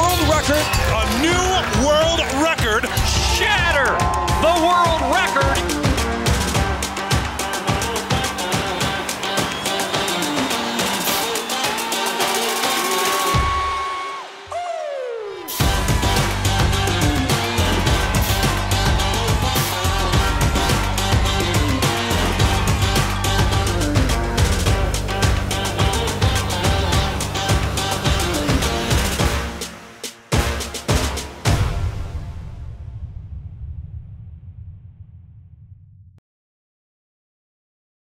world record, a new world record!